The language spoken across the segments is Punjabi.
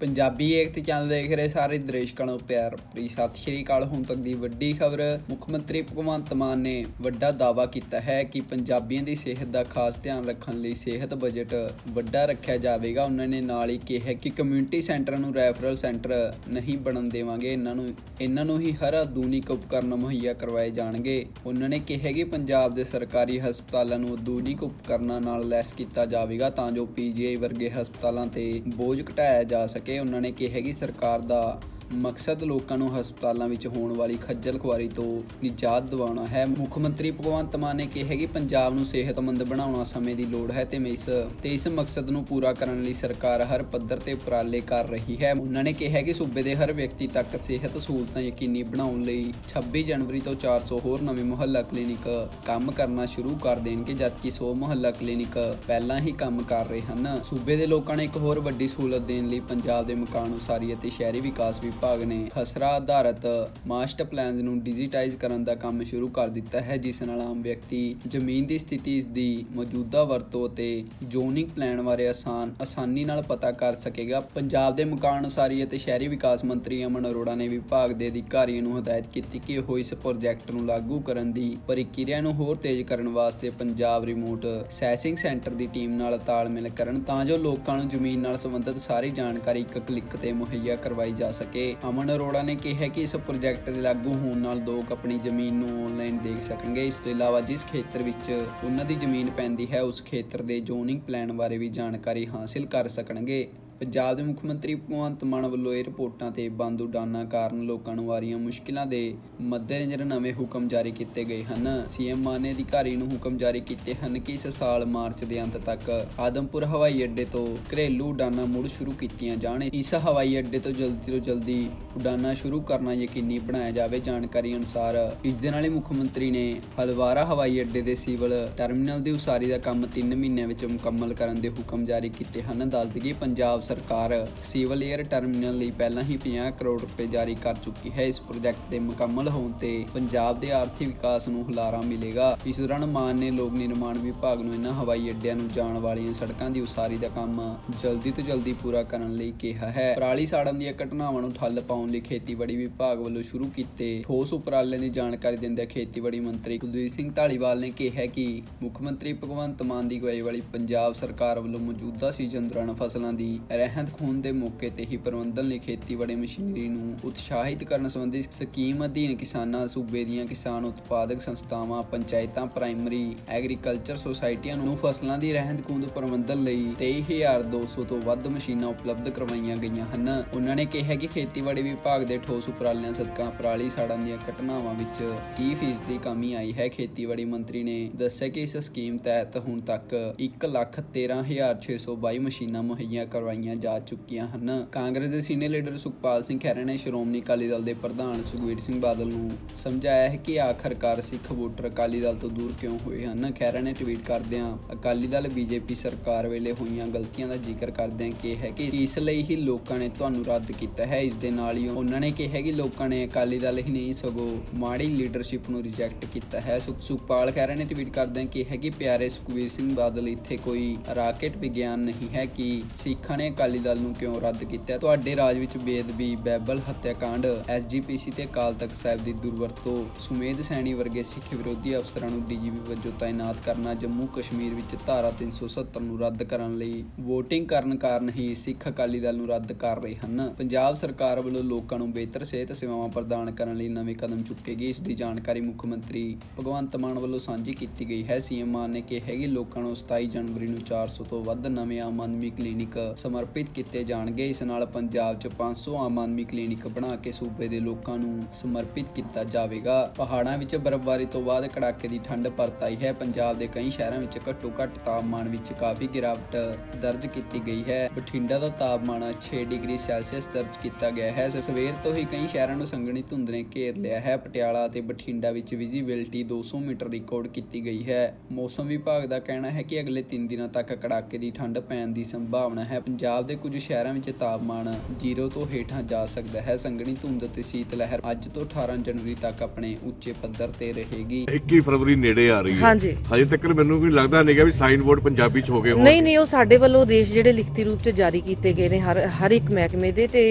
ਪੰਜਾਬੀ ਏਕਤਾ ਚੈਨਲ ਦੇਖ ਰਹੇ ਸਾਰੇ ਦਰਸ਼ਕਾਂ ਨੂੰ ਪਿਆਰ। ਭਰੀ ਸਤਿ ਸ਼੍ਰੀ ਅਕਾਲ। ਹੁਣ ਤੱਕ ਦੀ ਵੱਡੀ ਖਬਰ, ਮੁੱਖ ਮੰਤਰੀ ਭਗਵੰਤ ਮਾਨ ਨੇ ਵੱਡਾ ਦਾਅਵਾ ਕੀਤਾ ਹੈ ਕਿ ਪੰਜਾਬੀਆਂ ਦੀ ਸਿਹਤ ਦਾ ਖਾਸ ਧਿਆਨ ਰੱਖਣ ਲਈ ਸਿਹਤ ਬਜਟ ਵੱਡਾ ਰੱਖਿਆ ਜਾਵੇਗਾ। ਉਹਨਾਂ ਨੇ ਨਾਲ ਹੀ ਕਿਹਾ ਕਿ ਕਮਿਊਨਿਟੀ ਸੈਂਟਰਾਂ ਨੂੰ ਰੈਫਰਲ ਸੈਂਟਰ ਨਹੀਂ ਬਣਨ ਦੇਵਾਂਗੇ। ਇਹਨਾਂ ਨੂੰ ਇਹਨਾਂ ਨੂੰ ਹੀ ਹਰ ਆਧੁਨਿਕ ਉਪਕਰਨ ਮੁਹੱਈਆ ਕਰਵਾਏ ਜਾਣਗੇ। ਉਹਨਾਂ ਨੇ ਕਿਹਾ ਕਿ ਪੰਜਾਬ ਦੇ ਸਰਕਾਰੀ ਹਸਪਤਾਲਾਂ ਨੂੰ ਆਧੁਨਿਕ ਉਪਕਰਨਾਂ ਨਾਲ ਲੈਸ ਕੀਤਾ ਜਾਵੇਗਾ ਤਾਂ ਜੋ ਪੀਜੀਆਈ ਵਰਗੇ ਹਸਪਤਾਲਾਂ ਤੇ ਬੋਝ ਘਟਾਇਆ ਜਾ ਸਕੇ। ਉਹਨਾਂ ਨੇ ਕਿਹਾ ਕਿ ਸਰਕਾਰ ਦਾ ਮਕਸਦ ਲੋਕਾਂ ਨੂੰ ਹਸਪਤਾਲਾਂ ਵਿੱਚ ਹੋਣ ਵਾਲੀ ਖੱਜਲ ਖੁਆਰੀ ਤੋਂ ਨਿਜਾਤ ਦਿਵਾਉਣਾ ਹੈ। ਮੁੱਖ ਮੰਤਰੀ ਭਗਵੰਤ ਮਾਨ ਨੇ ਕਿਹਾ ਕਿ ਪੰਜਾਬ ਨੂੰ ਸਿਹਤਮੰਦ ਬਣਾਉਣਾ ਸਮੇਂ ਦੀ ਲੋੜ ਹੈ ਤੇ ਇਸ ਤੇ ਇਸ ਮਕਸਦ ਨੂੰ ਪੂਰਾ ਕਰਨ ਲਈ ਸਰਕਾਰ ਹਰ ਪੱਧਰ ਤੇ ਉਪਰਾਲੇ ਕਰ ਰਹੀ ਹੈ। ਉਹਨਾਂ ਨੇ ਕਿਹਾ ਕਿ ਸੂਬੇ ਦੇ ਹਰ ਵਿਅਕਤੀ ਤੱਕ ਸਿਹਤ ਸਹੂਲਤਾਂ ਯਕੀਨੀ ਬਣਾਉਣ ਲਈ 26 ਜਨਵਰੀ ਤੋਂ 400 ਹੋਰ ਨਵੇਂ ਮੁਹੱਲਾ ਕਲੀਨਿਕ ਕੰਮ ਕਰਨਾ ਸ਼ੁਰੂ ਕਰ ਦੇਣਗੇ, ਜਦਕਿ 100 ਮੁਹੱਲਾ ਕਲੀਨਿਕ ਪਹਿਲਾਂ ਹੀ ਕੰਮ ਕਰ ਰਹੇ ਹਨ। ਸੂਬੇ ਦੇ ਲੋਕਾਂ ਨੇ ਇੱਕ ਹੋਰ ਵੱਡੀ ਸਹੂਲਤ ਦੇਣ ਲਈ ਪੰਜਾਬ ਦੇ ਮਕਾਨ ਉਸਾਰੀ ਅਤੇ ਸ਼ਹਿਰੀ ਵਿਕਾਸ ਵਿਭਾਗ ਵਿਭਾਗ ਨੇ ਖਸਰਾ ਆਧਾਰਿਤ ਮਾਸਟਰ ਪਲਾਨਸ ਨੂੰ ਡਿਜੀਟਾਈਜ਼ ਕਰਨ ਦਾ ਕੰਮ ਸ਼ੁਰੂ ਕਰ ਦਿੱਤਾ ਹੈ, ਜਿਸ ਨਾਲ ਆਮ ਵਿਅਕਤੀ ਜ਼ਮੀਨ ਦੀ ਸਥਿਤੀ ਇਸ ਦੀ ਮੌਜੂਦਾ ਵਰਤੋਂ ਅਤੇ ਜ਼ੋਨਿੰਗ ਪਲਾਨ ਬਾਰੇ ਆਸਾਨ, ਆਸਾਨੀ ਨਾਲ ਪਤਾ ਕਰ ਸਕੇਗਾ। ਪੰਜਾਬ ਦੇ ਮਕਾਨ ਉਸਾਰੀ ਅਤੇ ਸ਼ਹਿਰੀ ਵਿਕਾਸ ਮੰਤਰੀ ਅਮਨ ਅਰੋੜਾ ਨੇ ਵਿਭਾਗ ਦੇ ਅਧਿਕਾਰੀਆਂ ਨੂੰ ਹਦਾਇਤ ਕੀਤੀ ਕਿ ਉਹ ਇਸ ਪ੍ਰੋਜੈਕਟ ਨੂੰ ਲਾਗੂ ਕਰਨ ਦੀ ਪ੍ਰਕਿਰਿਆ ਨੂੰ ਹੋਰ ਤੇਜ਼ ਕਰਨ ਵਾਸਤੇ ਪੰਜਾਬ ਰਿਮੋਟ ਸੈਸਿੰਗ ਸੈਂਟਰ ਦੀ ਟੀਮ ਨਾਲ ਤਾਲਮੇਲ ਕਰਨ ਤਾਂ ਜੋ ਲੋਕਾਂ ਨੂੰ ਜ਼ਮੀਨ ਨਾਲ ਸੰਬੰਧਿਤ ਸਾਰੀ ਜਾਣਕਾਰੀ ਇੱਕ ਕਲਿੱਕ ਤੇ ਮੁਹੱਈਆ ਕਰਵਾਈ ਜਾ ਸਕੇ। ਅਮਨ ਅਰੋੜਾ ਨੇ ਕਿਹਾ ਕਿ ਇਸ ਪ੍ਰੋਜੈਕਟ ਦੇ ਲਾਗੂ ਹੋਣ ਨਾਲ ਲੋਕ ਆਪਣੀ ਜ਼ਮੀਨ ਨੂੰ ਆਨਲਾਈਨ ਦੇਖ ਸਕਣਗੇ। ਇਸ ਤੋਂ ਇਲਾਵਾ ਜਿਸ ਖੇਤਰ ਵਿੱਚ ਉਹਨਾਂ ਦੀ ਜ਼ਮੀਨ ਪੈਂਦੀ ਹੈ, ਉਸ ਖੇਤਰ ਦੇ ਜ਼ੋਨਿੰਗ ਪਲਾਨ ਬਾਰੇ ਵੀ ਜਾਣਕਾਰੀ ਹਾਸਲ ਕਰ ਸਕਣਗੇ। ਪੰਜਾਬ ਦੇ ਮੁੱਖ ਮੰਤਰੀ ਭਗਵੰਤ ਮਾਨ ਵੱਲੋਂ 에ਅਰਪੋਰਟਾਂ ਤੇ ਬੰਦ ਉਡਾਨਾਂ ਕਾਰਨ ਲੋਕਾਂ ਨੂੰ ਆ ਰਹੀਆਂ ਮੁਸ਼ਕਿਲਾਂ ਦੇ ਮੱਦੇਨਜ਼ਰ ਨਵੇਂ ਹੁਕਮ ਜਾਰੀ ਕੀਤੇ ਗਏ ਹਨ। ਸੀਐਮ ਮਾਨ ਨੇ ਅਧਿਕਾਰੀ ਨੂੰ ਹੁਕਮ ਜਾਰੀ ਕੀਤੇ ਹਨ ਕਿ ਇਸ ਸਾਲ ਮਾਰਚ ਦੇ ਅੰਤ ਤੱਕ ਆਦਮਪੁਰ ਹਵਾਈ ਅੱਡੇ ਤੋਂ ਘਰੇਲੂ ਉਡਾਨਾਂ ਮੁੜ ਸ਼ੁਰੂ ਕੀਤੀਆਂ ਜਾਣ। ਇਸ ਹਵਾਈ ਅੱਡੇ ਤੋਂ ਜਲਦੀ ਤੋਂ ਜਲਦੀ ਉਡਾਨਾਂ ਸ਼ੁਰੂ ਕਰਨਾ ਯਕੀਨੀ ਬਣਾਇਆ ਜਾਵੇ। ਜਾਣਕਾਰੀ ਅਨੁਸਾਰ ਇਸ ਦੇ ਨਾਲ ਹੀ ਮੁੱਖ ਮੰਤਰੀ ਨੇ ਹਲਵਾਰਾ ਹਵਾਈ ਅੱਡੇ ਦੇ ਸਿਵਲ ਟਰਮੀਨਲ ਦੀ ਉਸਾਰੀ ਦਾ ਕੰਮ 3 ਮਹੀਨਿਆਂ ਵਿੱਚ ਮੁਕੰਮਲ ਕਰਨ ਦੇ ਹੁਕਮ ਜਾਰੀ ਕੀਤੇ ਹਨ। ਦੱਸ ਦਈਏ, ਪੰਜਾਬ ਸਰਕਾਰ ਸਿਵਲ 에ਅਰ ਟਰਮੀਨਲ ਲਈ ਪਹਿਲਾਂ ਹੀ 50 ਕਰੋੜ ਰੁਪਏ ਜਾਰੀ ਕਰ ਚੁੱਕੀ ਹੈ। ਇਸ ਪ੍ਰੋਜੈਕਟ ਦੇ ਮੁਕੰਮਲ ਹੋਣ ਤੇ ਪੰਜਾਬ ਦੇ ਆਰਥਿਕ ਵਿਕਾਸ ਨੂੰ ਹੁਲਾਰਾ ਮਿਲੇਗਾ। ਇਸ ਦੌਰਾਨ ਮਾਨ ਨੇ ਲੋਕ ਨਿਰਮਾਣ ਵਿਭਾਗ ਨੂੰ ਇਹਨਾਂ ਹਵਾਈ ਅੱਡਿਆਂ ਨੂੰ ਜਾਣ ਵਾਲੀਆਂ ਸੜਕਾਂ ਦੀ ਉਸਾਰੀ ਦਾ ਕੰਮ ਜਲਦੀ ਤੋਂ ਜਲਦੀ ਪੂਰਾ ਕਰਨ ਲਈ ਕਿਹਾ ਹੈ। ਪਰਾਲੀ ਸਾੜਨ ਦੀਆਂ ਘਟਨਾਵਾਂ ਨੂੰ ਠੱਲ ਪਾਉਣ ਲਈ ਖੇਤੀਬਾੜੀ ਵਿਭਾਗ ਵੱਲੋਂ ਸ਼ੁਰੂ ਕੀਤੇ ਠੋਸ ਉਪਰਾਲਿਆਂ ਦੀ ਜਾਣਕਾਰੀ ਦਿੰਦਿਆਂ ਖੇਤੀਬਾੜੀ ਮੰਤਰੀ ਕੁਲਦੀਪ ਸਿੰਘ ਢਾਲੀਵਾਲ ਨੇ ਕਿਹਾ ਕਿ ਮੁੱਖ ਮੰਤਰੀ ਭਗਵੰਤ ਮਾਨ ਦੀ ਅਗਵਾਈ ਵਾਲੀ ਪੰਜਾਬ ਸਰਕਾਰ ਵੱਲੋਂ ਮੌਜੂਦਾ ਸੀਜ਼ਨ ਦੌਰਾਨ ਫਸਲਾਂ ਦੀ ਰਹਿੰਦ ਖੂਨ ਦੇ ਮੌਕੇ ਤੇ ਹੀ ਪ੍ਰਬੰਧਨ ਲਈ ਖੇਤੀਬਾੜੀ ਮਸ਼ੀਨਰੀ ਨੂੰ ਉਤਸ਼ਾਹਿਤ ਕਰਨ ਸੰਬੰਧੀ ਸਕੀਮ ਅਧੀਨ ਕਿਸਾਨਾਂ, ਸੂਬੇ ਦੀਆਂ ਕਿਸਾਨ ਉਤਪਾਦਕ ਸੰਸਥਾਵਾਂ, ਪੰਚਾਇਤਾਂ, ਪ੍ਰਾਇਮਰੀ ਐਗਰੀਕਲਚਰ ਸੁਸਾਇਟੀਆਂ ਨੂੰ ਫਸਲਾਂ ਦੀ ਰਹਿੰਦ ਖੂੰਦ ਪ੍ਰਬੰਧਨ ਲਈ 23200 ਤੋਂ ਵੱਧ ਮਸ਼ੀਨਾਂ ਉਪਲਬਧ ਕਰਵਾਈਆਂ ਗਈਆਂ ਹਨ। ਉਹਨਾਂ ਨੇ ਕਿਹਾ ਕਿ ਖੇਤੀਬਾੜੀ ਵਿਭਾਗ ਦੇ ਠੋਸ ਉਪਰਾਲਿਆਂ, ਸਦਕਾ ਪਰਾਲੀ ਸਾੜਨ ਦੀਆਂ ਘਟਨਾਵਾਂ ਵਿੱਚ 30% ਦੀ ਕਮੀ ਆਈ ਹੈ, ਖੇਤੀਬਾੜੀ ਮੰਤਰੀ ਨੇ ਦੱਸਿਆ ਕਿ ਇਸ ਸਕੀਮ ਤਹਿਤ ਹੁਣ ਤੱਕ 113622 ਮਸ਼ੀਨਾਂ ਮੁਹੱਈਆ ਕਰਵਾਈਆਂ ਜਾ ਚੁੱਕੀਆਂ ਹਨ। ਕਾਂਗਰਸ ਦੇ ਸੀਨੀਅਰ ਲੀਡਰ ਸੁਖਪਾਲ ਸਿੰਘ ਖਹਿਰਾ ਨੇ ਸ਼੍ਰੋਮਣੀ ਅਕਾਲੀ ਦਲ ਦੇ ਪ੍ਰਧਾਨ ਸੁਖਵੀਰ ਸਿੰਘ ਬਾਦਲ ਨੂੰ ਸਮਝਾਇਆ ਹੈ ਕਿ ਆਖਰਕਾਰ ਸਿੱਖ ਵੋਟਰ ਅਕਾਲੀ ਦਲ ਤੋਂ ਦੂਰ ਕਿਉਂ ਹੋਏ ਹਨ। ਖਹਿਰਾ ਨੇ ਟਵੀਟ ਕਰਦਿਆਂ ਅਕਾਲੀ ਦਲ, ਬੀਜੇਪੀ ਸਰਕਾਰ ਵੇਲੇ ਹੋਈਆਂ ਗਲਤੀਆਂ ਦਾ ਜ਼ਿਕਰ ਕਰਦਿਆਂ ਕਿਹਾ ਕਿ ਇਸ ਲਈ ਹੀ ਲੋਕਾਂ ਨੇ ਤੁਹਾਨੂੰ ਰੱਦ ਕੀਤਾ ਹੈ। ਇਸ ਦੇ ਨਾਲ ਹੀ ਉਹਨਾਂ ਨੇ ਕਿਹਾ ਕਿ ਲੋਕਾਂ ਨੇ ਅਕਾਲੀ ਦਲ ਹੀ ਨਹੀਂ, ਸਗੋਂ ਮਾੜੀ ਲੀਡਰਸ਼ਿਪ ਨੂੰ ਰਿਜੈਕਟ ਕੀਤਾ ਹੈ। ਸੁਖਪਾਲ ਖਹਿਰਾ ਨੇ ਟਵੀਟ ਕਰਦਿਆਂ ਕਿਹਾ ਕਿ ਪਿਆਰੇ ਸੁਖਵੀਰ ਸਿੰਘ ਬਾਦਲ, ਇੱਥੇ ਕੋਈ ਰਾਕੇਟ ਵਿਗਿਆਨ ਨਹੀਂ ਹੈ ਕਿ ਸਿੱਖਾਂ ਨੇ ਅਕਾਲੀ ਦਲ ਨੂੰ ਕਿਉਂ ਰੱਦ ਕੀਤਾ? ਤੁਹਾਡੇ ਰਾਜ ਵਿੱਚ ਬੇਦਬੀ ਬੈਬਲ ਹੱਤਿਆਕਾਂਡ ਐਸਜੀਪੀਸੀ ਤੇ ਅਕਾਲ ਤਖਤ ਸਾਹਿਬ ਦੀ ਦੁਰਵਰਤੋਂ, ਸੁਮੇਧ ਸੈਣੀ ਵਰਗੇ ਸਿੱਖ ਵਿਰੋਧੀ ਅਫਸਰਾਂ ਨੂੰ ਡੀਜੀਪੀ ਵਜੋਂ ਤਾਇਨਾਤ ਕਰਨਾ ਜੰਮੂ ਕਸ਼ਮੀਰ ਵਿੱਚ ਧਾਰਾ 370 ਨੂੰ ਰੱਦ ਕਰਨ ਲਈ VOTING ਕਰਨ ਕਾਰਨ ਹੀ ਸਿੱਖ ਅਕਾਲੀ ਦਲ ਨੂੰ ਰੱਦ ਕਰ ਰਹੇ ਹਨ। ਪੰਜਾਬ ਸਰਕਾਰ ਵੱਲੋਂ ਲੋਕਾਂ ਨੂੰ ਬਿਹਤਰ ਸਿਹਤ ਸੇਵਾਵਾਂ ਪ੍ਰਦਾਨ ਕਰਨ ਲਈ ਨਵੇਂ ਕਦਮ ਚੁੱਕੇਗੀ। ਇਸ ਦੀ ਜਾਣਕਾਰੀ ਮੁੱਖ ਮੰਤਰੀ ਭਗਵੰਤ ਮਾਨ ਵੱਲੋਂ ਸਾਂਝੀ ਕੀਤੀ ਗਈ ਹੈ। ਸੀਐਮ ਮਾਨ ਨੇ ਕਿਹਾ ਕਿ ਲੋਕਾਂ ਨੂੰ 27 ਜਨਵਰੀ ਨੂੰ 400 ਤੋਂ ਵੱਧ ਨਵੇਂ ਆਮ ਆਦਮੀ ਕਲੀਨਿਕ ਸਮਰਪਿਤ ਕੀਤੇ ਜਾਣਗੇ। ਇਸ ਨਾਲ ਪੰਜਾਬ 'ਚ 500 ਆਮ ਆਦਮੀ ਕਲੀਨਿਕ ਬਣਾ ਕੇ ਸੂਬੇ ਦੇ ਲੋਕਾਂ ਨੂੰ ਸਮਰਪਿਤ ਕੀਤਾ ਜਾਵੇਗਾ। ਪਹਾੜਾਂ ਵਿੱਚ ਬਰਫ਼ਬਾਰੀ ਤੋਂ ਬਾਅਦ ਕੜਾਕੇ ਦੀ ਠੰਡ ਪਰਤ ਆਈ ਹੈ। ਪੰਜਾਬ ਦੇ ਕਈ ਸ਼ਹਿਰਾਂ ਵਿੱਚ ਘੱਟੋ ਘੱਟ ਤਾਪਮਾਨ ਵਿੱਚ ਕਾਫੀ ਗਿਰਾਵਟ ਦਰਜ ਕੀਤੀ ਗਈ ਹੈ। ਬਠਿੰਡਾ ਦਾ ਤਾਪਮਾਨ 6 ਡਿਗਰੀ ਸੈਲਸੀਅਸ ਦਰਜ ਕੀਤਾ ਗਿਆ ਹੈ। ਸਵੇਰ ਤੋਂ ਹੀ ਕਈ ਸ਼ਹਿਰਾਂ ਨੂੰ ਸੰਘਣੀ ਧੁੰਦ ਨੇ ਘੇਰ ਲਿਆ ਹੈ। ਪਟਿਆਲਾ ਅਤੇ ਬਠਿੰਡਾ ਵਿੱਚ ਵਿਜ਼ਿਬਿਲਟੀ 200 ਮੀਟਰ ਰਿਕਾਰਡ ਕੀਤੀ ਗਈ ਹੈ। ਮੌਸਮ ਵਿਭਾਗ ਦਾ ਕਹਿਣਾ ਹੈ ਕਿ ਅਗਲੇ 3 ਦਿਨਾਂ ਤੱਕ ਕੜਾਕੇ ਦੀ ਠੰਡ ਪੈਣ ਦੀ ਸੰਭਾਵਨਾ ਹੈ। ਪੰਜਾਬ ਪੰਜਾਬ ਦੇ ਕੁਝ ਸ਼ਹਿਰਾਂ ਵਿੱਚ ਤਾਪਮਾਨ 0 ਤੋਂ ਹੇਠਾਂ ਜਾ ਸਕਦਾ ਹੈ। ਸੰਘਣੀ ਧੁੰਦ ਤੇ ਸੀਤ ਲਹਿਰ ਅੱਜ ਤੋਂ 18 ਜਨਵਰੀ ਤੱਕ ਆਪਣੇ ਉੱਚੇ ਪੱਧਰ ਤੇ ਰਹੇਗੀ। 21 ਫਰਵਰੀ ਨੇੜੇ ਆ ਰਹੀ ਹੈ। ਹਾਂਜੀ। ਹਜੇ ਤੱਕ ਮੈਨੂੰ ਵੀ ਲੱਗਦਾ ਨਹੀਂਗਾ ਵੀ ਸਾਈਨ ਬੋਰਡ ਪੰਜਾਬੀ ਚ ਹੋ ਗਏ ਹੋਣ ਨਹੀਂ ਨਹੀਂ ਉਹ ਸਾਡੇ ਵੱਲੋਂ ਆਦੇਸ਼ ਜਿਹੜੇ ਲਿਖਤੀ ਰੂਪ ਚ ਜਾਰੀ ਕੀਤੇ ਗਏ ਨੇ ਹਰ ਹਰ ਇੱਕ ਮਹਿਕਮੇ ਦੇ ਤੇ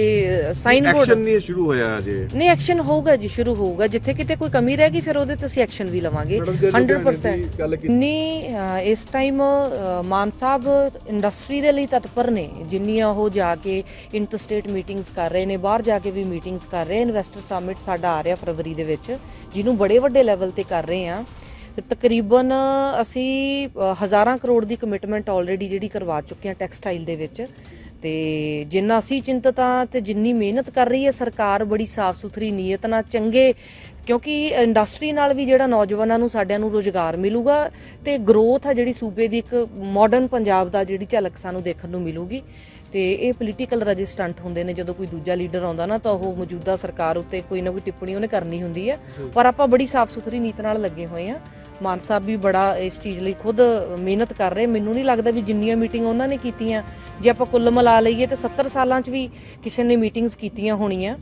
ਸਾਈਨ ਐਕਸ਼ਨ ਬੋਰਡ ਨਹੀਂ ਸ਼ੁਰੂ ਹੋਇਆ ਅਜੇ। ਨਹੀਂ ਐਕਸ਼ਨ ਹੋਊਗਾ ਜੀ ਸ਼ੁਰੂ ਹੋਊਗਾ। ਜਿੱਥੇ ਕਿਤੇ ਕੋਈ ਕਮੀ ਰਹਿ ਗਈ ਫਿਰ ਉਹਦੇ ਤੇ ਅਸੀਂ ਐਕਸ਼ਨ ਵੀ ਲਵਾਂਗੇ। 100% ਨਹੀਂ ਇਸ ਟਾਈਮ ਮਾਨ ਸਾਹਿਬ ਇੰਡਸਟਰੀ ਦੇ ਲਈ ਤਤਪਰ ਨੇ। ਜਿੰਨੀਆਂ ਉਹ ਜਾ ਕੇ ਇੰਟਰ ਸਟੇਟ ਮੀਟਿੰਗਸ ਕਰ ਰਹੇ ਨੇ, ਬਾਹਰ ਜਾ ਕੇ ਵੀ ਮੀਟਿੰਗਸ ਕਰ ਰਹੇ ਇਨਵੈਸਟਰ ਸਮਿਟ ਸਾਡਾ ਆ ਰਿਹਾ ਫਰਵਰੀ ਦੇ ਵਿੱਚ, ਜਿਹਨੂੰ ਬੜੇ ਵੱਡੇ ਲੈਵਲ ਤੇ ਕਰ ਰਹੇ ਆ ਤਕਰੀਬਨ ਅਸੀਂ ਹਜ਼ਾਰਾਂ ਕਰੋੜ ਦੀ ਕਮਿਟਮੈਂਟ ਆਲਰੇਡੀ ਜਿਹੜੀ ਕਰਵਾ ਚੁੱਕੇ ਹਾਂ ਟੈਕਸਟਾਈਲ ਦੇ ਵਿੱਚ। ਤੇ ਜਿੰਨਾ ਅਸੀਂ ਚਿੰਤਤ ਹਾਂ ਤੇ ਜਿੰਨੀ ਮਿਹਨਤ ਕਰ ਰਹੀ ਹੈ ਸਰਕਾਰ, ਬੜੀ ਸਾਫ਼ ਸੁਥਰੀ ਨੀਅਤ ਨਾਲ ਚੰਗੇ ਕਿਉਂਕਿ ਇੰਡਸਟਰੀ ਨਾਲ ਵੀ ਜਿਹੜਾ ਨੌਜਵਾਨਾਂ ਨੂੰ ਸਾਡਿਆਂ ਨੂੰ ਰੋਜ਼ਗਾਰ ਮਿਲੂਗਾ ਤੇ ਗਰੋਥ ਆ ਜਿਹੜੀ ਸੂਬੇ ਦੀ ਇੱਕ ਮਾਡਰਨ ਪੰਜਾਬ ਦਾ ਜਿਹੜੀ ਝਲਕ ਸਾਨੂੰ ਦੇਖਣ ਨੂੰ ਮਿਲੂਗੀ। ਤੇ ਇਹ ਪੋਲੀਟੀਕਲ ਰਜਿਸਟੈਂਟ ਹੁੰਦੇ ਨੇ ਜਦੋਂ ਕੋਈ ਦੂਜਾ ਲੀਡਰ ਆਉਂਦਾ ਨਾ ਤਾਂ ਉਹ ਮੌਜੂਦਾ ਸਰਕਾਰ ਉੱਤੇ ਕੋਈ ਨਾ ਕੋਈ ਟਿੱਪਣੀ ਉਹਨੇ ਕਰਨੀ ਹੁੰਦੀ ਹੈ ਪਰ ਆਪਾਂ ਬੜੀ ਸਾਫ਼ ਸੁਥਰੀ ਨੀਤ ਨਾਲ ਲੱਗੇ ਹੋਏ ਆ। ਮਾਨ ਸਾਹਿਬ ਵੀ ਬੜਾ ਇਸ ਚੀਜ਼ ਲਈ ਖੁਦ ਮਿਹਨਤ ਕਰ ਰਹੇ। ਮੈਨੂੰ ਨਹੀਂ ਲੱਗਦਾ ਵੀ ਜਿੰਨੀਆਂ ਮੀਟਿੰਗ ਉਹਨਾਂ ਨੇ ਕੀਤੀਆਂ। ਜੇ ਆਪਾਂ ਕੁੱਲ ਮਿਲਾ ਲਈਏ ਤੇ 70 ਸਾਲਾਂ 'ਚ ਵੀ ਕਿਸੇ ਨੇ ਮੀਟਿੰਗਸ ਕੀਤੀਆਂ ਹੋਣੀਆਂ।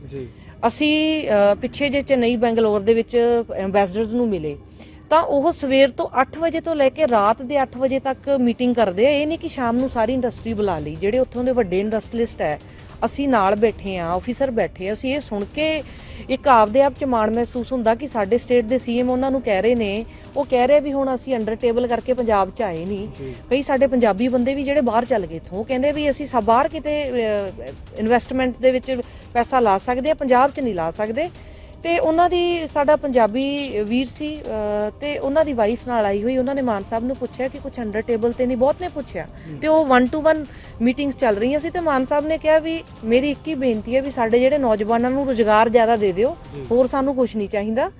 ਅਸੀਂ ਪਿੱਛੇ ਜੇ ਚੇਨਈ, ਬੈਂਗਲੌਰ ਦੇ ਵਿੱਚ ਐਮਬੈਸਡਰਸ ਨੂੰ ਮਿਲੇ। ਤਾਂ ਉਹ ਸਵੇਰ ਤੋਂ 8 ਵਜੇ ਤੋਂ ਲੈ ਕੇ ਰਾਤ ਦੇ 8 ਵਜੇ ਤੱਕ ਮੀਟਿੰਗ ਕਰਦੇ ਆ। ਇਹ ਨਹੀਂ ਕਿ ਸ਼ਾਮ ਨੂੰ ਸਾਰੀ ਇੰਡਸਟਰੀ ਬੁਲਾ ਲਈ, ਜਿਹੜੇ ਉੱਥੋਂ ਦੇ ਵੱਡੇ ਇੰਡਸਟਰੀਲਿਸਟ ਹੈ ਅਸੀਂ ਨਾਲ ਬੈਠੇ ਆ ਆਫੀਸਰ ਬੈਠੇ ਆ ਅਸੀਂ ਇਹ ਸੁਣ ਕੇ ਇੱਕ ਆਪਦੇ ਆਪ ਚ ਮਾਣ ਮਹਿਸੂਸ ਹੁੰਦਾ ਕਿ ਸਾਡੇ ਸਟੇਟ ਦੇ ਸੀਐਮ ਉਹਨਾਂ ਨੂੰ ਕਹਿ ਰਹੇ ਨੇ ਉਹ ਕਹਿ ਰਹੇ ਵੀ ਹੁਣ ਅਸੀਂ ਅੰਡਰ ਟੇਬਲ ਕਰਕੇ ਪੰਜਾਬ ਚ ਆਏ ਨਹੀਂ ਕਈ ਸਾਡੇ ਪੰਜਾਬੀ ਬੰਦੇ ਵੀ ਜਿਹੜੇ ਬਾਹਰ ਚੱਲ ਗਏ ਇਥੋਂ ਉਹ ਕਹਿੰਦੇ ਵੀ ਅਸੀਂ ਸਭ ਬਾਹਰ ਕਿਤੇ ਇਨਵੈਸਟਮੈਂਟ ਦੇ ਵਿੱਚ ਪੈਸਾ ਲਾ ਸਕਦੇ ਆ ਪੰਜਾਬ ਚ ਨਹੀਂ ਲਾ ਸਕਦੇ। ਤੇ ਉਹਨਾਂ ਦੀ ਸਾਡਾ ਪੰਜਾਬੀ ਵੀਰ ਸੀ ਅਹ, ਤੇ ਉਹਨਾਂ ਦੀ ਵਾਈਫ ਨਾਲ ਆਈ ਹੋਈ ਉਹਨਾਂ ਨੇ ਮਾਨ ਸਾਹਿਬ ਨੂੰ ਪੁੱਛਿਆ ਕਿ ਕੁਝ ਅੰਡਰ ਟੇਬਲ ਤੇ ਨਹੀਂ ਬਹੁਤ ਨੇ ਪੁੱਛਿਆ। ਤੇ ਉਹ 1 ਟੂ 1 ਮੀਟਿੰਗਸ ਚੱਲ ਰਹੀਆਂ ਸੀ ਤੇ ਮਾਨ ਸਾਹਿਬ ਨੇ ਕਿਹਾ ਵੀ ਮੇਰੀ ਇੱਕ ਹੀ ਬੇਨਤੀ ਹੈ ਵੀ ਸਾਡੇ ਜਿਹੜੇ ਨੌਜਵਾਨਾਂ ਨੂੰ ਰੋਜ਼ਗਾਰ ਜ਼ਿਆਦਾ ਦੇ ਦਿਓ ਹੋਰ ਸਾਨੂੰ ਕੁਝ ਨਹੀਂ ਚਾਹੀਦਾ।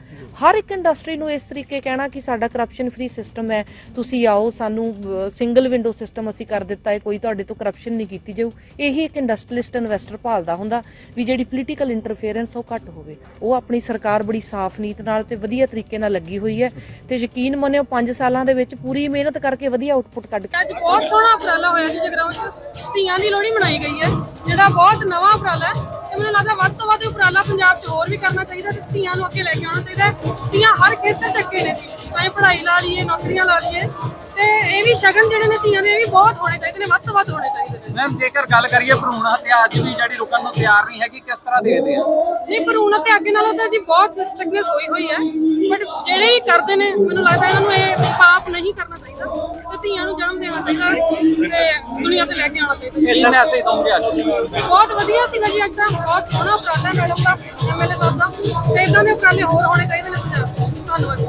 ਹਰ ਇੱਕ ਇੰਡਸਟਰੀ ਨੂੰ ਇਸ ਤਰੀਕੇ ਕਹਿਣਾ ਕਿ ਸਾਡਾ ਕਰਪਸ਼ਨ ਫ੍ਰੀ ਸਿਸਟਮ ਹੈ। ਤੁਸੀਂ ਆਓ, ਸਾਨੂੰ ਸਿੰਗਲ ਵਿੰਡੋ ਸਿਸਟਮ ਅਸੀਂ ਕਰ ਦਿੱਤਾ ਹੈ। ਕੋਈ ਤੁਹਾਡੇ ਤੋਂ ਕਰਪਸ਼ਨ ਨਹੀਂ ਕੀਤੀ ਜਾਊ। ਇਹੀ ਇੱਕ ਇੰਡਸਟਰੀਲਿਸਟ ਇਨਵੈਸਟਰ ਭਾਲਦਾ ਹੁੰਦਾ ਵੀ ਜਿਹੜੀ ਪੋਲੀਟੀਕਲ ਇੰਟਰਫੇਰੈਂਸ ਉਹ ਘੱਟ ਹੋਵੇ। ਉਹ ਆਪਣੀ ਸਰਕਾਰ ਬੜੀ ਸਾਫ਼ ਨੀਤ ਨਾਲ ਤੇ ਵਧੀਆ ਤਰੀਕੇ ਨਾਲ ਲੱਗੀ ਹੋਈ ਹੈ ਤੇ ਯਕੀਨ ਮੰਨਿਓ 5 ਸਾਲਾਂ ਦੇ ਵਿੱਚ ਪੂਰੀ ਮਿਹਨਤ ਕਰਕੇ ਵਧੀਆ ਆਊਟਪੁੱਟ ਕੱਢ ਕੇ ਅੱਜ ਬਹੁਤ ਸੋਹਣਾ ਉਪਰਾਲਾ ਹੋਇਆ ਜੀ ਜਗਰਾਉਂ ਧੀਆਂ ਦੀ ਲੋਹੜੀ ਮਨਾਈ ਗਈ ਹੈ। ਜਿਹੜਾ ਬਹੁਤ ਨਵਾਂ ਉਪਰਾਲਾ ਹੈ ਤੇ ਮੈਨੂੰ ਲੱਗਦਾ ਵੱਧ ਤੋਂ ਵੱਧ ਉਪਰਾਲਾ ਪੰਜਾਬ 'ਚ ਹੋਰ ਵੀ ਕਰਨਾ ਚਾਹੀਦਾ ਤੇ ਧੀਆਂ ਨੂੰ ਅੱਗੇ ਲੈ ਕੇ ਆਉਣਾ ਚਾਹੀਦਾ ਹੈ। ਧੀਆਂ ਹਰ ਖੇਤਰ 'ਚ ਅੱਗੇ ਨੇ। ਚਾਹੇ ਪੜ੍ਹਾਈ ਲਾ ਲਈਏ, ਨੌਕਰੀਆਂ ਲਾ ਲਈਏ। ਤੇ ਇਹ ਵੀ ਸ਼ਗਨ ਜਿਹੜੇ ਨੇ ਧੀਆਂ ਦੇ, ਇਹ ਵੀ ਬਹੁਤ ਹੋਣੇ ਚਾਹੀਦੇ ਨੇ, ਵੱਧ ਤੋਂ ਵੱਧ ਹੋਣੇ ਚਾਹੀਦੇ ਨੇ। ਮੈਮ ਜੇਕਰ ਗੱਲ ਕਰੀਏ ਭਰੂਣ ਹੱਤਿਆ ਅੱਜ ਵੀ ਜਿਹੜੀ ਰੁਕਣ ਨੂੰ ਤਿਆਰ ਨਹੀਂ ਹੈਗੀ ਕਿਸ ਤਰ੍ਹਾਂ ਦੇਖਦੇ ਆ? ਨਹੀਂ ਭਰੂਣ ਤੇ ਅੱਗੇ ਨਾਲੋਂ ਤਾਂ ਜੀ ਬਹੁਤ ਸਟ੍ਰਿਕਨੈਸ ਹੋਈ ਹੋਈ ਹੈ ਬਟ ਜਿਹੜੇ ਵੀ ਕਰਦੇ ਨੇ ਮੈਨੂੰ ਲੱਗਦਾ ਇਹਨਾਂ ਨੂੰ ਇਹ ਪਾਪ ਨਹੀਂ ਕਰਨਾ ਚਾਹੀਦਾ ਤੇ ਧੀਆਂ ਨੂੰ ਜਨਮ ਦੇਣਾ ਚਾਹੀਦਾ ਤੇ ਦੁਨੀਆ ਤੇ ਲੈ ਕੇ ਆਉਣਾ ਚਾਹੀਦਾ। ਕੀ ਮੈਸੇਜ ਦਊਂਗੇ ਅੱਜ ਬਹੁਤ ਵਧੀਆ ਸੀਗਾ ਜੀ ਅੱਜ ਦਾ ਬਹੁਤ ਸੋਹਣਾ ਉਪਰਾਲਾ ਮੈਡਮ ਦਾ ਐਮਐਲਏ ਸਾਹਿਬ ਦਾ ਤੇ ਇਦਾਂ ਦੇ ਉਪਰਾਲੇ ਹੋਰ ਹੋਣੇ ਚਾਹੀਦੇ ਨੇ ਪੰਜਾਬ 'ਚ। ਧੰਨਵਾਦ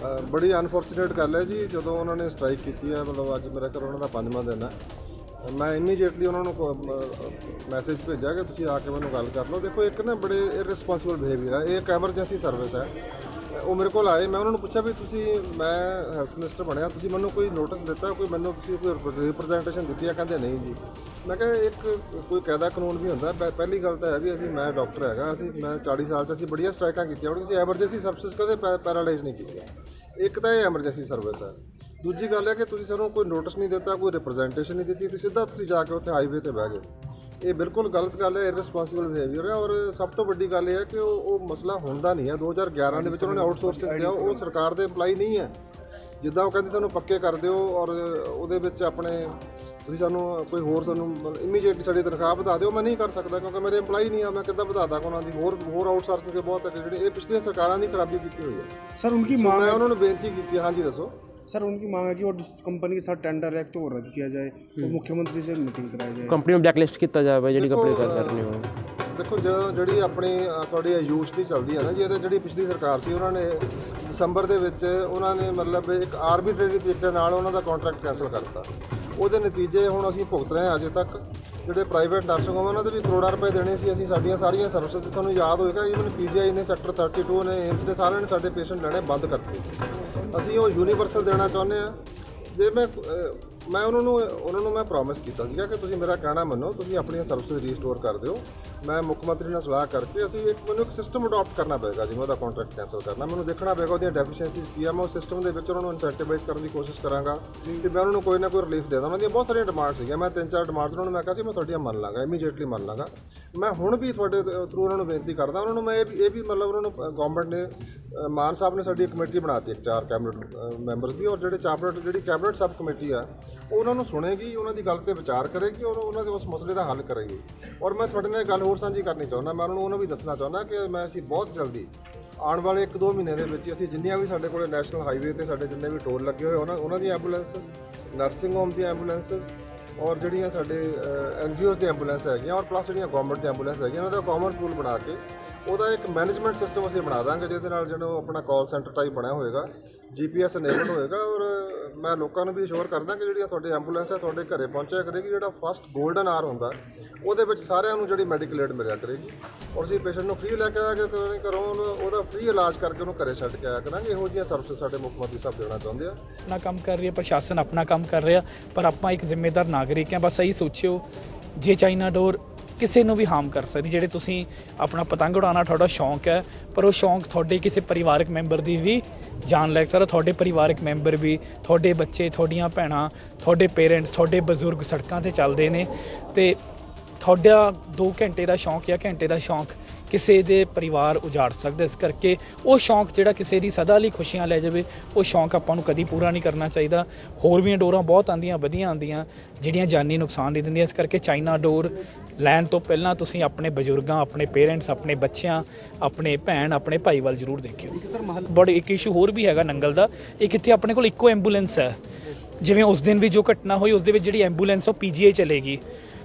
ਅ, ਬੜੀ ਅਨਫੋਰਚੂਨੇਟ ਗੱਲ ਹੈ ਜੀ ਜਦੋਂ ਉਹਨਾਂ ਨੇ ਸਟ੍ਰਾਈਕ ਕੀਤੀ ਹੈ ਮਤਲਬ ਅੱਜ ਮੇਰਾ ਕਰ ਉਹਨਾਂ ਦਾ ਪੰਜਵਾਂ ਦਿਨ ਹੈ। ਮੈਂ ਇਮੀਡੀਏਟਲੀ ਉਹਨਾਂ ਨੂੰ ਮੈਸੇਜ ਭੇਜਿਆ ਕਿ ਤੁਸੀਂ ਆ ਕੇ ਮੈਨੂੰ ਗੱਲ ਕਰ ਲਓ। ਦੇਖੋ, ਇੱਕ ਨਾ ਬੜੇ ਇਰਰਿਸਪੌਂਸਿਬਲ ਬਿਹੇਵੀਅਰ ਹੈ ਇਹ ਇੱਕ ਐਮਰਜੈਂਸੀ ਸਰਵਿਸ ਹੈ ਉਹ ਮੇਰੇ ਕੋਲ ਆਏ। ਮੈਂ ਉਹਨਾਂ ਨੂੰ ਪੁੱਛਿਆ ਵੀ ਤੁਸੀਂ, ਮੈਂ ਹੈਲਥ ਮਿਨਿਸਟਰ ਬਣਿਆ। ਤੁਸੀਂ ਮੈਨੂੰ ਕੋਈ ਨੋਟਿਸ ਦਿੱਤਾ? ਕੋਈ ਮੈਨੂੰ ਤੁਸੀਂ ਕੋਈ ਰਿਪਰੈਜ਼ੈਂਟੇਸ਼ਨ ਦਿੱਤੀ ਹੈ ਕਹਿੰਦੇ ਨਹੀਂ ਜੀ। ਮੈਂ ਕਿਹਾ, ਇੱਕ ਕੋਈ ਕਾਇਦਾ ਕਾਨੂੰਨ ਵੀ ਹੁੰਦਾ। ਪਹਿ- ਪਹਿਲੀ ਗੱਲ ਤਾਂ ਹੈ ਵੀ ਅਸੀਂ, ਮੈਂ ਡਾਕਟਰ ਹੈਗਾ। ਅਸੀਂ, ਮੈਂ 40 ਸਾਲ ਚ ਅਸੀਂ ਬੜੀਆਂ ਸਟ੍ਰਾਈਕਾਂ ਕੀਤੀਆਂ। ਹੁਣ ਅਸੀਂ ਐਮਰਜੈਂਸੀ ਸਰਵਿਸ ਕਦੇ ਪੈਰਾਲਾਈਜ਼ ਨਹੀਂ ਕੀਤੀਆਂ। ਇੱਕ ਤਾਂ ਇਹ ਐਮਰਜੈਂਸੀ ਸਰਵਿਸ ਹੈ ਦੂਜੀ ਗੱਲ ਹੈ ਕਿ ਤੁਸੀਂ ਸਾਨੂੰ ਕੋਈ ਨੋਟਿਸ ਨਹੀਂ ਦਿੱਤਾ ਕੋਈ ਰਿਪਰੈਜ਼ੈਂਟੇਸ਼ਨ ਨਹੀਂ ਦਿੱਤੀ ਤੁਸੀਂ ਸਿੱਧਾ ਤੁਸੀਂ ਜਾ ਕੇ ਉੱਥੇ ਹਾਈਵੇ ਤੇ ਬਹਿ ਗਏ। ਇਹ ਬਿਲਕੁਲ ਗਲਤ ਗੱਲ ਹੈ ਇਰਰਿਸਪੌਂਸਿਬਲ ਬਿਹੇਵੀਅਰ ਹੈ ਔਰ ਸਭ ਤੋਂ ਵੱਡੀ ਗੱਲ ਇਹ ਹੈ ਕਿ ਉਹ ਉਹ ਮਸਲਾ ਹੁੰਦਾ ਨਹੀਂ ਹੈ। 2011 ਦੇ ਵਿੱਚ ਉਹਨਾਂ ਨੇ ਆਊਟਸੋਰਸਿੰਗ ਕੀਤਾ ਉਹ ਸਰਕਾਰ ਦੇ ਏਮਪਲਾਈ ਨਹੀਂ ਹੈ। ਜਿੱਦਾਂ ਉਹ ਕਹਿੰਦੇ ਸਾਨੂੰ ਪੱਕੇ ਕਰ ਦਿਓ ਔਰ ਉਹਦੇ ਵਿੱਚ ਆਪਣੇ ਤੁਸੀਂ ਸਾਨੂੰ ਕੋਈ ਹੋਰ ਸਾਨੂੰ ਇਮੀਡੀਏਟਲੀ ਸਾਡੀ ਤਨਖਾਹ ਵਧਾ ਦਿਓ। ਮੈਂ ਨਹੀਂ ਕਰ ਸਕਦਾ ਕਿਉਂਕਿ ਮੇਰੇ ਏਮਪਲਾਈ ਨਹੀਂ ਆ ਮੈਂ ਕਿੱਦਾਂ ਵਧਾ ਦਾਂ ਉਹਨਾਂ ਦੀ? ਹੋਰ ਹੋਰ ਆਊਟਸੋਰਸਿੰਗ ਬਹੁਤ ਹੈ ਜਿਹੜੇ ਇਹ ਪਿਛਲੀਆਂ ਸਰਕਾਰਾਂ ਦੀ ਖਰਾਬੀ ਕੀਤੀ ਹੋਈ ਹੈ। ਸਰ ਉਹਨਾਂ ਮਾਂ ਮੈਂ ਉਹਨਾਂ ਨੂੰ ਬੇਨਤੀ ਕੀਤੀ ਹਾਂਜੀ ਦੱਸੋ। सर उनकी मांग है कि वो जिस कंपनी के साथ टेंडर है तो वो रद्द किया जाए और मुख्यमंत्री से मीटिंग कराई जाए ਕੰਪਨੀ ਨੂੰ ਬਲੈਕਲਿਸਟ ਕੀਤਾ ਜਾਵੇ ਜਿਹੜੀ ਕੰਪਨੀ ਕਰ ਕਰਨੀ ਹੋ ਦੇਖੋ ਜ- ਜਿਹੜੀ ਆਪਣੀ ਅ, ਤੁਹਾਡੀ ਆਯੂਸ਼ ਦੀ ਚੱਲਦੀ ਹੈ ਨਾ ਜੀ ਇਹਦੇ ਜਿਹੜੀ ਪਿਛਲੀ ਸਰਕਾਰ ਸੀ ਉਹਨਾਂ ਨੇ ਦਸੰਬਰ ਦੇ ਵਿੱਚ ਉਹਨਾਂ ਨੇ ਮਤਲਬ ਇੱਕ ਆਰਬਿਟਰੀ ਤਰੀਕੇ ਨਾਲ ਉਹਨਾਂ ਦਾ ਕੰਟਰੈਕਟ ਕੈਨਸਲ ਕਰਤਾ ਉਹਦੇ ਨਤੀਜੇ ਹੁਣ ਅਸੀਂ ਭੁਗਤ ਰਹੇ ਹਾਂ ਅਜੇ ਤੱਕ ਜਿਹੜੇ ਪ੍ਰਾਈਵੇਟ ਨਰਸਿੰਗ ਹੋਮ ਉਹਨਾਂ ਦੇ ਵੀ ਕਰੋੜਾਂ ਰੁਪਏ ਦੇਣੇ ਸੀ। ਅਸੀਂ ਸਾਡੀਆਂ ਸਾਰੀਆਂ ਸਰਵਿਸਿਜ਼ ਤੁਹਾਨੂੰ ਯਾਦ ਹੋਏਗਾ ਇਵਨ ਪੀਜੀਆਈ ਨੇ ਸੈਕਟਰ 32 ਨੇ ਏਮਸ ਨੇ ਸਾਰਿਆਂ ਨੇ ਸਾਡੇ ਪੇਸ਼ੈਂਟ ਲੈਣੇ ਬੰਦ ਕਰਤੇ ਅਸੀਂ ਉਹ ਯੂਨੀਵਰਸਲ ਦੇਣਾ ਚਾਹੁੰਦੇ ਆ ਜੇ ਮੈਂ ਮੈਂ ਉਹਨਾਂ ਨੂੰ ਉਹਨਾਂ ਨੂੰ ਮੈਂ ਪ੍ਰੋਮਿਸ ਕੀਤਾ ਸੀਗਾ ਕਿ ਤੁਸੀਂ ਮੇਰਾ ਕਹਿਣਾ ਮੰਨੋ, ਤੁਸੀਂ ਆਪਣੀਆਂ ਸਰਵਿਸਿਜ਼ ਰੀਸਟੋਰ ਕਰ ਦਿਓ। ਮੈਂ ਮੁੱਖ ਮੰਤਰੀ ਨਾਲ ਸਲਾਹ ਕਰਕੇ ਅਸੀਂ ਇੱਕ, ਮੈਨੂੰ ਇੱਕ ਸਿਸਟਮ ਅਡਾਪਟ ਕਰਨਾ ਪਏਗਾ ਜਿਵੇਂ ਉਹਦਾ ਕੰਟਰੈਕਟ ਕੈਂਸਲ ਕਰਨਾ। ਮੈਨੂੰ ਦੇਖਣਾ ਪਏਗਾ ਉਹਦੀਆਂ ਡੈਫੀਸ਼ੀਐਂਸੀਜ਼ ਕੀ ਆ, ਮੈਂ ਉਸ ਸਿਸਟਮ ਦੇ ਵਿੱਚ ਉਹਨਾਂ ਨੂੰ ਇਨਸੈਂਟੀਵਾਈਜ਼ ਕਰਨ ਦੀ ਕੋਸ਼ਿਸ਼ ਕਰਾਂਗਾ ਕਿ ਮੈਂ ਉਹਨਾਂ ਨੂੰ ਕੋਈ ਨਾ ਕੋਈ ਰਿਲੀਫ ਦੇ ਦਾਂ ਉਹਨਾਂ ਦੀਆਂ ਬਹੁਤ ਸਾਰੀਆਂ ਡਿਮਾਂਡ ਸੀਗੀਆਂ। ਮੈਂ ਤਿੰਨ ਚਾਰ ਡਿਮਾਂਡਸ ਉਹਨਾਂ ਨੂੰ ਮੈਂ ਕਿਹਾ ਸੀ, ਮੈਂ ਤੁਹਾਡੀਆਂ ਮੰਨ ਲਾਂਗਾ ਇਮੀਡੀਏਟਲੀ ਮੰਨ ਲਾਂਗਾ। ਮੈਂ ਹੁਣ ਵੀ ਤੁਹਾਡੇ ਥਰੂ ਉਹਨਾਂ ਨੂੰ ਬੇਨਤੀ ਕਰਦਾ। ਉਹਨਾਂ ਨੂੰ ਮੈਂ ਇਹ ਵੀ ਇਹ ਵੀ ਮਤਲਬ ਉਹਨਾਂ ਨੂੰ ਗਵਰਨਮੈਂਟ ਨੇ ਮਾਨ ਸਾਹਿਬ ਨੇ ਸਾਡੀ ਇੱਕ ਕਮੇਟੀ ਬਣਾਤੀ, ਇੱਕ ਚਾਰ ਕੈਬਨਿਟ ਮੈਂਬਰਸ ਦੀ। ਔਰ ਜਿਹੜੇ ਕੈਬਨਿਟ ਜਿਹੜੀ ਕੈਬਨਿਟ ਸਬ ਕਮੇਟੀ ਆ ਉਹਨਾਂ ਨੂੰ ਸੁਣੇਗੀ, ਉਹਨਾਂ ਦੀ ਗੱਲ ਤੇ ਵਿਚਾਰ ਕਰੇਗੀ ਔਰ ਉਹਨਾਂ ਦੇ ਉਸ ਮਸਲੇ ਦਾ ਹੱਲ ਕਰੇਗੀ। ਔਰ ਮੈਂ ਤੁਹਾਡੇ ਨਾਲ ਗੱਲ ਹੋਰ ਸਾਂਝੀ ਕਰਨੀ ਚਾਹੁੰਦਾ, ਮੈਂ ਉਹਨਾਂ ਨੂੰ, ਉਹਨਾਂ ਵੀ ਦੱਸਣਾ ਚਾਹੁੰਦਾ ਕਿ ਮੈਂ ਅਸੀਂ ਬਹੁਤ ਜਲਦੀ ਆਉਣ ਵਾਲੇ 1-2 ਮਹੀਨੇ ਦੇ ਵਿੱਚ ਅਸੀਂ ਜਿੰਨੀਆਂ ਵੀ ਸਾਡੇ ਕੋਲੇ ਨੈਸ਼ਨਲ ਹਾਈਵੇ ਤੇ ਸਾਡੇ ਜਿੰਨੇ ਵੀ ਟੋਲ ਲੱਗੇ ਹੋਏ ਉਹਨਾਂ ਉਹਨਾਂ ਦੀਆਂ ਐਂਬੂਲੈਂਸਸ, ਨਰਸਿੰਗ ਹੋਮ ਦੀਆਂ ਐਂਬੂਲੈਂਸਸ ਔਰ ਜਿਹੜੀਆਂ ਸਾਡੇ ਐਨਜੀਓਜ਼ ਦੀ ਐਂਬੂਲੈਂਸ ਹੈਗੀਆਂ ਔਰ ਪਲੱਸ ਜਿਹੜੀਆਂ ਗਵਰਨਮੈਂਟ ਦੀ ਐਂਬੂਲੈਂਸ ਹੈਗੀਆਂ, ਉਹਨਾਂ ਦਾ ਕਾਮਨ ਪੂਲ ਬਣਾ ਕੇ ਉਹਦਾ ਇੱਕ ਮੈਨੇਜਮੈਂਟ ਸਿਸਟਮ ਅਸੀਂ ਬਣਾ ਦਾਂਗੇ, ਜਿਹਦੇ ਨਾਲ ਜਿਹੜਾ ਉਹ ਆਪਣਾ ਕਾਲ ਸੈਂਟਰ ਟਾਈਪ ਬਣਿਆ ਹੋਏਗਾ ਜੀਪੀਐਸ ਅਨੇਬਲਡ ਹੋਏਗਾ ਔਰ ਮੈਂ ਲੋਕਾਂ ਨੂੰ ਵੀ ਅਸ਼ੋਰ ਕਰਦਾ ਕਿ ਜਿਹੜੀਆਂ ਤੁਹਾਡੇ ਐਂਬੂਲੈਂਸ ਹੈ ਤੁਹਾਡੇ ਘਰੇ ਪਹੁੰਚਿਆ ਕਰੇਗੀ, ਜਿਹੜਾ ਫਸਟ 골ਡਨ ਆਰ ਹੁੰਦਾ, ਉਹਦੇ ਵਿੱਚ ਸਾਰਿਆਂ ਨੂੰ ਜਿਹੜੀ ਮੈਡੀਕਲ ਏਡ ਮਿਲਿਆ ਕਰੇਗੀ। ਔਰ ਅਸੀਂ ਪੇਸ਼ੈਂਟ ਨੂੰ ਫ੍ਰੀ ਲੈ ਕੇ ਆ ਕੇ ਕਰੋ ਉਹਨੂੰ- ਉਹਦਾ ਫ੍ਰੀ ਇਲਾਜ ਕਰਕੇ ਉਹਨੂੰ ਘਰੇ ਛੱਡ ਕੇ ਆਇਆ ਕਰਾਂਗੇ। ਇਹੋ ਜਿਹੀਆਂ ਸਰਵਿਸ ਸਾਡੇ ਮੁੱਖ ਮੰਤਰੀ ਸਾਹਿਬ ਦੇਣਾ ਚਾਹੁੰਦੇ ਆ। ਆਪਣਾ ਕੰਮ ਕਰ ਰਹੀ ਹੈ, ਪ੍ਰਸ਼ਾਸਨ ਆਪਣਾ ਕੰਮ ਕਰ ਰਿਹਾ, ਪਰ ਆਪਾਂ ਇੱਕ ਜ਼ਿੰਮੇਦਾਰ ਨਾਗਰਿਕ ਹਾਂ। ਬਸ ਇਹੀ ਸੋਚਿਓ, ਜੇ ਚਾਈਨਾ ਡੋਰ ਕਿਸੇ ਨੂੰ ਵੀ ਹਾਰਮ ਕਰ ਸਕਦੀ, ਜਿਹੜੇ ਤੁਸੀਂ ਆਪਣਾ ਪਤੰਗ ਉਡਾਉਣਾ ਤੁਹਾਡਾ ਸ਼ੌਂਕ ਹੈ, ਪਰ ਉਹ ਸ਼ੌਂਕ ਤੁਹਾਡੇ ਕਿਸੇ ਪਰਿਵਾਰਕ ਮੈਂਬਰ ਦੀ ਵੀ ਜਾਨ ਲੈ ਸਕਦਾ ਤੁਹਾਡੇ ਪਰਿਵਾਰਕ ਮੈਂਬਰ ਵੀ, ਤੁਹਾਡੇ ਬੱਚੇ, ਤੁਹਾਡੀਆਂ ਭੈਣਾਂ, ਤੁਹਾਡੇ ਪੇਰੈਂਟਸ ਤੁਹਾਡੇ ਬਜ਼ੁਰਗ ਸੜਕਾਂ ਤੇ ਚੱਲਦੇ ਨੇ ਤੇ ਤੁਹਾਡਾ 2 ਘੰਟੇ ਦਾ ਸ਼ੌਂਕ ਜਾਂ ਘੰਟੇ ਦਾ ਸ਼ੌਂਕ ਕਿਸੇ ਦੇ ਪਰਿਵਾਰ ਉਜਾੜ ਸਕਦਾ ਇਸ ਕਰਕੇ ਉਹ ਸ਼ੌਂਕ ਜਿਹੜਾ ਕਿਸੇ ਦੀ ਸਦਾ ਲਈ ਖੁਸ਼ੀਆਂ ਲੈ ਜਾਵੇ, ਉਹ ਸ਼ੌਂਕ ਆਪਾਂ ਨੂੰ ਕਦੀ ਪੂਰਾ ਨਹੀਂ ਕਰਨਾ ਚਾਹੀਦਾ। ਹੋਰ ਵੀ ਡੋਰਾਂ ਬਹੁਤ ਆਂਦੀਆਂ ਵਧੀਆ ਆਂਦੀਆਂ ਜਿਹੜੀਆਂ ਜਾਨੀ ਨੁਕਸਾਨ ਨਹੀਂ ਦਿੰਦੀਆਂ। ਇਸ ਕਰਕੇ ਚਾਈਨਾ ਡੋਰ ਲੈਣ ਤੋਂ ਪਹਿਲਾਂ ਤੁਸੀਂ ਆਪਣੇ ਬਜ਼ੁਰਗਾਂ ਆਪਣੇ ਪੇਰੈਂਟਸ ਆਪਣੇ ਬੱਚਿਆਂ ਆਪਣੇ ਭੈਣ ਆਪਣੇ ਭਾਈ ਵੱਲ ਜ਼ਰੂਰ ਦੇਖਿਓ। ਬੜੇ ਇੱਕ ਇਸ਼ੂ ਹੋਰ ਵੀ ਹੈਗਾ ਨੰਗਲ ਦਾ। ਇੱਕ ਇੱਥੇ ਆਪਣੇ ਕੋਲ ਇੱਕੋ ਐਂਬੂਲੈਂਸ ਹੈ। ਜਿਵੇਂ ਉਸ ਦਿਨ ਵੀ ਜੋ ਘਟਨਾ ਹੋਈ ਉਸ ਦੇ ਵਿੱਚ ਜਿਹੜੀ ਐਂਬੂਲੈਂਸ ਉਹ ਪੀਜੀਆਈ ਚਲੇਗੀ।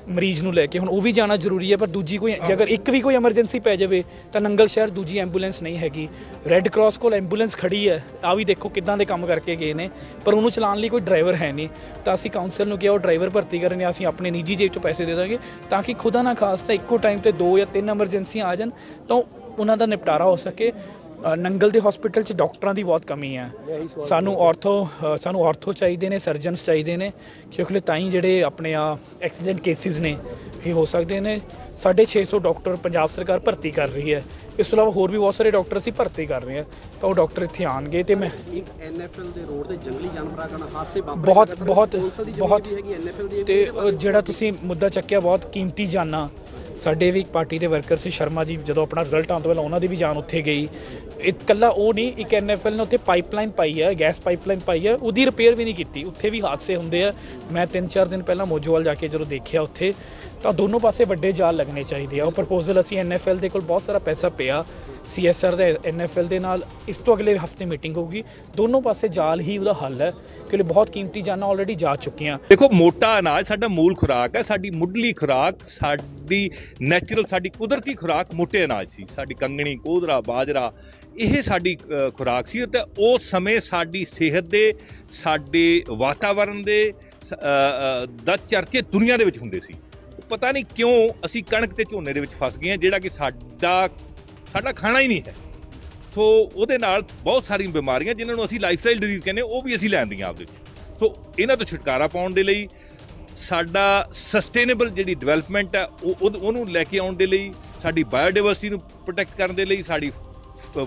ਮਰੀਜ਼ ਨੂੰ ਲੈ ਕੇ ਹੁਣ ਉਹ ਵੀ ਜਾਣਾ ਜ਼ਰੂਰੀ ਹੈ ਪਰ ਦੂਜੀ ਕੋਈ ਜੇ ਅਗਰ ਇੱਕ ਵੀ ਕੋਈ ਐਮਰਜੈਂਸੀ ਪੈ ਜਾਵੇ ਤਾਂ ਨੰਗਲ ਸ਼ਹਿਰ ਦੂਜੀ ਐਂਬੂਲੈਂਸ ਨਹੀਂ ਹੈਗੀ। ਰੈੱਡ ਕਰਾਸ ਕੋਲ ਐਂਬੂਲੈਂਸ ਖੜੀ ਹੈ ਆ ਵੀ ਦੇਖੋ ਕਿੱਦਾਂ ਦੇ ਕੰਮ ਕਰਕੇ ਗਏ ਨੇ ਪਰ ਉਹਨੂੰ ਚਲਾਉਣ ਲਈ ਕੋਈ ਡਰਾਈਵਰ ਹੈ ਨਹੀਂ। ਤਾਂ ਅਸੀਂ ਕਾਉਂਸਲ ਨੂੰ ਕਿਹਾ ਉਹ ਡਰਾਈਵਰ ਭਰਤੀ ਕਰਨ ਜਾਂ ਅਸੀਂ ਆਪਣੇ ਨਿੱਜੀ ਜੇਬ ਤੋਂ ਪੈਸੇ ਦੇ ਦਾਂਗੇ ਤਾਂ ਕਿ ਖੁਦਾ ਨਾ ਖਾਸਤਾ ਇੱਕੋ ਟਾਈਮ ਤੇ ਦੋ ਜਾਂ ਤਿੰਨ ਐਮਰਜੈਂਸੀਆਂ ਆ ਜਾਣ ਤਾਂ ਉਹਨਾਂ ਦਾ ਨਿਪਟਾਰਾ ਹੋ ਸਕੇ। ਨੰਗਲ ਦੇ ਹਸਪੀਟਲ 'ਚ ਡਾਕਟਰਾਂ ਦੀ ਬਹੁਤ ਕਮੀ ਹੈ। ਸਾਨੂੰ ਆਰਥੋ ਸਾਨੂੰ ਆਰਥੋ ਚਾਹੀਦੇ ਨੇ ਸਰਜਨਸ ਚਾਹੀਦੇ ਨੇ ਕਿਉਂਕਿ ਤਾਂ ਹੀ ਜਿਹੜੇ ਆਪਣੇ ਆ ਐਕਸੀਡੈਂਟ ਕੇਸਿਸ ਨੇ ਇਹ ਹੋ ਸਕਦੇ ਨੇ। 650 ਡਾਕਟਰ ਪੰਜਾਬ ਸਰਕਾਰ ਭਰਤੀ ਕਰ ਰਹੀ ਹੈ। ਇਸ ਤੋਂ ਇਲਾਵਾ ਹੋਰ ਵੀ ਬਹੁਤ ਸਾਰੇ ਡਾਕਟਰ ਅਸੀਂ ਭਰਤੀ ਕਰ ਰਹੇ ਹਾਂ। ਤਾਂ ਉਹ ਡਾਕਟਰ ਇੱਥੇ ਆਣਗੇ ਤੇ ਮੈਂ ਇੱਕ ਐਨਐਫਐਲ ਦੇ ਰੋਡ ਤੇ ਜੰਗਲੀ ਜਾਨਵਰਾਂ ਕਾਰਨ ਹਾਦਸੇ ਵਾਪਰੇ ਬਹੁਤ ਬਹੁਤ ਬਹੁਤ ਤੇ ਜਿਹੜਾ ਤੁਸੀਂ ਮੁੱਦਾ ਚੱਕਿਆ ਬਹੁਤ ਕੀਮਤੀ ਜਾਨਾਂ ਸਾਡੇ ਵੀ ਇੱਕ ਪਾਰਟੀ ਦੇ ਵਰਕਰ ਸੀ ਸ਼ਰਮਾ ਜੀ, ਜਦੋਂ ਆਪਣਾ ਰਿਜ਼ਲਟ ਆਉਣ ਤੋਂ ਪਹਿਲਾਂ ਉਹਨਾਂ ਦੀ ਵੀ ਜਾਨ ਉੱਥੇ ਗਈ। ਇਕੱਲਾ ਉਹ ਨਹੀਂ, ਇੱਕ ਐਨਐਫਐਲ ਨੇ ਉੱਥੇ ਪਾਈਪਲਾਈਨ ਪਾਈ ਹੈ ਗੈਸ ਪਾਈਪਲਾਈਨ ਪਾਈ ਹੈ, ਉਹਦੀ ਰਿਪੇਅਰ ਵੀ ਨਹੀਂ ਕੀਤੀ। ਉੱਥੇ ਵੀ ਹਾਦਸੇ ਹੁੰਦੇ ਆ। ਮੈਂ 3-4 ਦਿਨ ਪਹਿਲਾਂ ਮੋਜੋਵਾਲ ਜਾ ਕੇ ਜਦੋਂ ਦੇਖਿਆ ਉੱਥੇ ਤਾਂ ਦੋਨੋਂ ਪਾਸੇ ਵੱਡੇ ਜਾਲ ਲੱਗਣੇ ਚਾਹੀਦੇ ਆ। ਉਹ ਪ੍ਰਪੋਜ਼ਲ ਅਸੀਂ ਐਨਐਫਐਲ ਦੇ ਕੋਲ ਬਹੁਤ ਸਾਰਾ ਪੈਸਾ ਪਿਆ। ਸੀਐਸਆਰ ਦੇ ਐਨਐਫਐਲ ਦੇ ਨਾਲ ਇਸ ਤੋਂ ਅਗਲੇ ਹਫ਼ਤੇ ਮੀਟਿੰਗ ਹੋਊਗੀ। ਦੋਨੋਂ ਪਾਸੇ ਜਾਲ ਹੀ ਉਹਦਾ ਹੱਲ ਹੈ, ਕਿਉਂਕਿ ਬਹੁਤ ਕੀਮਤੀ ਜਾਨਾਂ ਆਲਰੇਡੀ ਜਾ ਚੁੱਕੀਆਂ। ਦੇਖੋ, ਮੋਟਾ ਅਨਾਜ ਸਾਡਾ ਮੂਲ ਖੁਰਾਕ ਹੈ, ਸਾਡੀ ਮੁੱਢਲੀ ਖੁਰਾਕ, ਸਾਡੀ ਨੈਚੁਰਲ ਸਾਡੀ ਕੁਦਰਤੀ ਖੁਰਾਕ ਮੋਟੇ ਅਨਾਜ ਸੀ। ਸਾਡੀ ਕੰਗਣੀ, ਕੋਦਰਾ, ਬਾਜਰਾ, ਇਹ ਸਾਡੀ ਖੁਰਾਕ ਸੀ ਤੇ ਉਸ ਸਮੇਂ ਸਾਡੀ ਸਿਹਤ ਦੇ, ਸਾਡੇ ਵਾਤਾਵਰਣ ਦੇ ਦਾ ਚਰਚੇ ਦੁਨੀਆ ਦੇ ਵਿੱਚ ਹੁੰਦੇ ਸੀ। ਪਤਾ ਨਹੀਂ ਕਿਉਂ ਅਸੀਂ ਕਣਕ ਤੇ ਝੋਨੇ ਦੇ ਵਿੱਚ ਫਸ ਗਏ ਹਾਂ, ਜਿਹੜਾ ਕਿ ਸਾਡਾ ਸਾਡਾ ਖਾਣਾ ਹੀ ਨਹੀਂ ਹੈ। ਸੋ ਉਹਦੇ ਨਾਲ ਬਹੁਤ ਸਾਰੀਆਂ ਬਿਮਾਰੀਆਂ ਜਿਨ੍ਹਾਂ ਨੂੰ ਅਸੀਂ ਲਾਈਫਸਟਾਈਲ ਡਿਜ਼ੀਜ਼ ਕਹਿੰਦੇ ਉਹ ਵੀ ਅਸੀਂ ਲੈਂਦੀਆਂ ਆਪਦੇ ਵਿੱਚ। ਸੋ ਇਹਨਾਂ ਤੋਂ ਛੁਟਕਾਰਾ ਪਾਉਣ ਦੇ ਲਈ, ਸਾਡਾ ਸਸਟੇਨੇਬਲ ਜਿਹੜੀ ਡਿਵੈਲਪਮੈਂਟ ਹੈ, ਉਹ ਉਹਨੂੰ- ਉਹਨੂੰ ਲੈ ਕੇ ਆਉਣ ਦੇ ਲਈ, ਸਾਡੀ ਬਾਇਓਡਾਇਵਰਸਿਟੀ ਨੂੰ ਪ੍ਰੋਟੈਕਟ ਕਰਨ ਦੇ ਲਈ, ਸਾਡੀ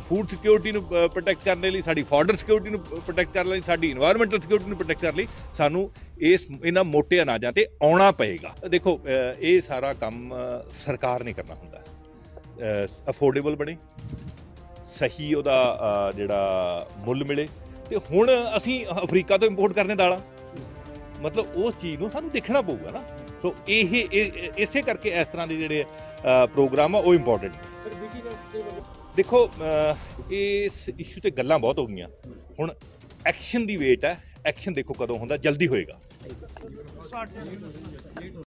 ਫੂਡ ਸਿਕਿਉਰਿਟੀ ਨੂੰ ਪ੍ਰੋਟੈਕਟ ਕਰਨ ਲਈ, ਸਾਡੀ ਫਾਰਡਰ ਸਿਕਿਉਰਿਟੀ ਨੂੰ ਪ੍ਰੋਟੈਕਟ ਕਰਨ ਲਈ, ਸਾਡੀ এনवायरमेंटਲ ਸਿਕਿਉਰਿਟੀ ਨੂੰ ਪ੍ਰੋਟੈਕਟ ਕਰਨ ਲਈ ਸਾਨੂੰ ਇਸ, ਇਹਨਾਂ ਮੋਟੇ ਅਨਾਜਾਂ ਤੇ ਆਉਣਾ ਪਏਗਾ। ਦੇਖੋ ਇਹ ਸਾਰਾ ਕੰਮ ਸਰਕਾਰ ਨੇ ਕਰਨਾ ਹੁੰਦਾ। ਅਫੋਰਡੇਬਲ ਬਣੇ, ਸਹੀ ਉਹਦਾ ਜਿਹੜਾ ਮੁੱਲ ਮਿਲੇ, ਤੇ ਹੁਣ ਅਸੀਂ ਅਫਰੀਕਾ ਤੋਂ ਇੰਪੋਰਟ ਕਰਨੇ ਦਾਲਾਂ। ਮਤਲਬ ਉਸ ਚੀਜ਼ ਨੂੰ ਸਾਨੂੰ ਦੇਖਣਾ ਪਊਗਾ ਨਾ। ਸੋ ਇਹ ਇਸੇ ਕਰਕੇ ਇਸ ਤਰ੍ਹਾਂ ਦੇ ਜਿਹੜੇ ਪ੍ਰੋਗਰਾਮ ਆ, ਉਹ ਇੰਪੋਰਟੈਂਟ ਦੇਖੋ ਇਸ ਇਸ਼ੂ ਤੇ ਗੱਲਾਂ ਬਹੁਤ ਹੋ ਗਈਆਂ। ਹੁਣ ਐਕਸ਼ਨ ਦੀ ਵੇਟ ਹੈ। ਐਕਸ਼ਨ ਦੇਖੋ ਕਦੋਂ ਹੁੰਦਾ, ਜਲਦੀ ਹੋਏਗਾ।